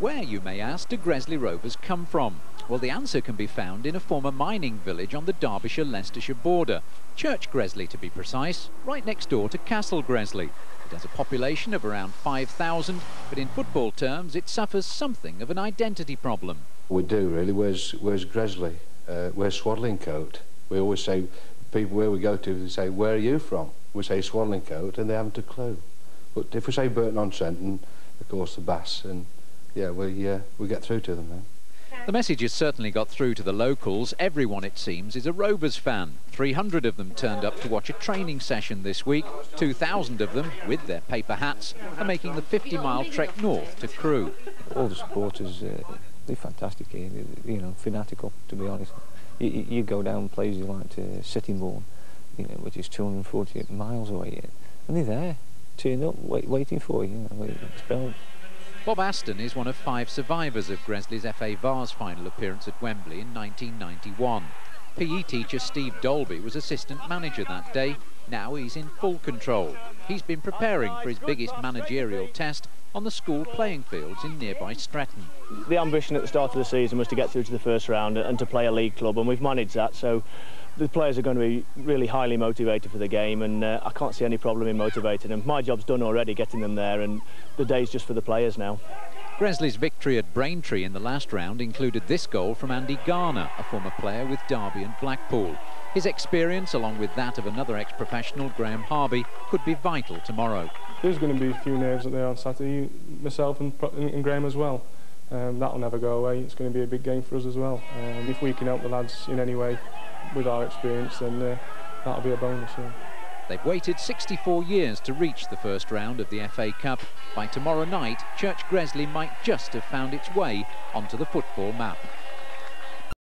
Where, you may ask, do Gresley Rovers come from? Well, the answer can be found in a former mining village on the Derbyshire-Leicestershire border. Church Gresley, to be precise, right next door to Castle Gresley. It has a population of around 5,000, but in football terms it suffers something of an identity problem. We do, really. Where's, where's Gresley? Uh, where's Swadlincote? We always say, people where we go to, they say, where are you from? We say Swadlincote, and they haven't a clue. But if we say Burton-on-Trent, of course the Bass, and yeah, we, uh, we get through to them then. The message has certainly got through to the locals. Everyone, it seems, is a Rovers fan. 300 of them turned up to watch a training session this week. 2,000 of them, with their paper hats, are making the 50-mile trek north to Crewe. All the supporters, uh, they're fantastic here, you know, fanatical, to be honest. You, you go down places like to Sittingbourne, you know, which is 240 miles away, and they're there, turning up, wait, waiting for you, you know, it's brilliant. Bob Aston is one of five survivors of Gresley's FA Vase final appearance at Wembley in 1991. PE teacher Steve Dolby was assistant manager that day. Now he's in full control. He's been preparing for his biggest managerial test on the school playing fields in nearby Stratton. The ambition at the start of the season was to get through to the first round and to play a league club, and we've managed that. So the players are going to be really highly motivated for the game, and uh, I can't see any problem in motivating them. My job's done already, getting them there, and the day's just for the players now. Gresley's victory at Braintree in the last round included this goal from Andy Garner, a former player with Derby and Blackpool. His experience, along with that of another ex-professional, Graham Harvey, could be vital tomorrow. There's going to be a few nerves up there on Saturday, myself and, and Graham as well. Um, that'll never go away. It's going to be a big game for us as well. Um, if we can help the lads in any way with our experience, then uh, that'll be a bonus. Yeah. They've waited 64 years to reach the first round of the FA Cup. By tomorrow night, Church Gresley might just have found its way onto the football map.